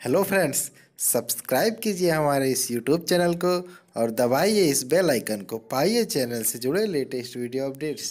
Hello friends, subscribe कीजिए हमारे इस यूट्यूब चैनल को और दबाइए इस बेल आइकन को। पाइए चैनल से जुड़े लेटेस्ट वीडियो अपडेट्स।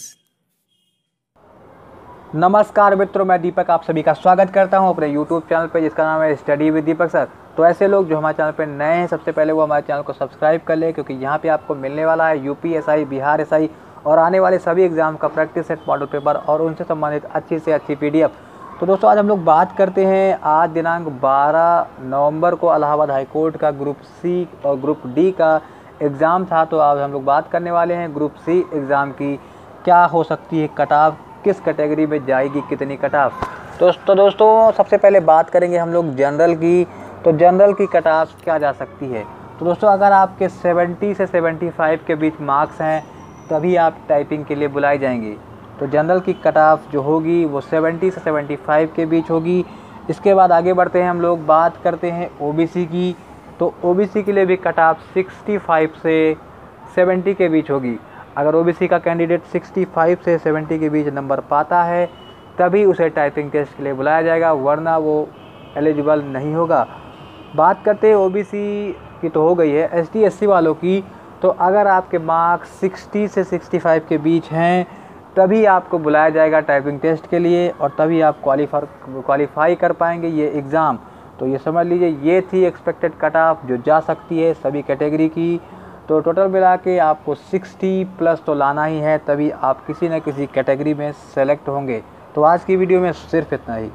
नमस्कार मित्रों, मैं दीपक, आप सभी का स्वागत करता हूँ अपने यूट्यूब चैनल पर जिसका नाम है स्टडी विद दीपक सर तो ऐसे लोग जो हमारे चैनल पर नए हैं, सबसे पहले वो हमारे चैनल को सब्सक्राइब कर ले, क्योंकि यहाँ पे आपको मिलने वाला है यूपी एस बिहार एसआई और आने वाले सभी एग्ज़ाम का प्रैक्टिस सेट मॉडल पेपर और उनसे संबंधित अच्छी से अच्छी पीडीएफ तो दोस्तों, आज हम लोग बात करते हैं आज दिनांक 12 नवंबर को इलाहाबाद हाई कोर्ट का ग्रुप सी और ग्रुप डी का एग्ज़ाम था। तो आज हम लोग बात करने वाले हैं ग्रुप सी एग्ज़ाम की, क्या हो सकती है कटाव, किस कैटेगरी में जाएगी कितनी कटाव? दोस्तों दोस्तों, सबसे पहले बात करेंगे हम लोग जनरल की। तो जनरल की कटाव क्या जा सकती है? तो दोस्तों, अगर आपके 70 से 75 के बीच मार्क्स हैं, तभी आप टाइपिंग के लिए बुलाए जाएँगे। तो जनरल की कट ऑफ़ जो होगी वो 70 से 75 के बीच होगी। इसके बाद आगे बढ़ते हैं हम लोग, बात करते हैं ओबीसी की। तो ओबीसी के लिए भी कट ऑफ़ 65 से 70 के बीच होगी। अगर ओबीसी का कैंडिडेट 65 से 70 के बीच नंबर पाता है, तभी उसे टाइपिंग टेस्ट के लिए बुलाया जाएगा, वरना वो एलिजिबल नहीं होगा। बात करते हैं ओबीसी की तो हो गई है एस टी वालों की। तो अगर आपके मार्क्स 60 से 65 के बीच हैं तभी आपको बुलाया जाएगा टाइपिंग टेस्ट के लिए और तभी आप क्वालिफार क्वालिफाई कर पाएँगे ये एग्ज़ाम तो ये समझ लीजिए, ये थी एक्सपेक्टेड कट ऑफ़ जो जा सकती है सभी कैटेगरी की। तो टोटल मिला के आपको 60 प्लस तो लाना ही है, तभी आप किसी न किसी कैटेगरी में सेलेक्ट होंगे। तो आज की वीडियो में सिर्फ़ इतना ही।